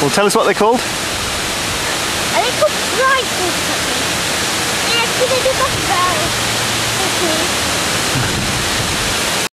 Well, tell us what they're called.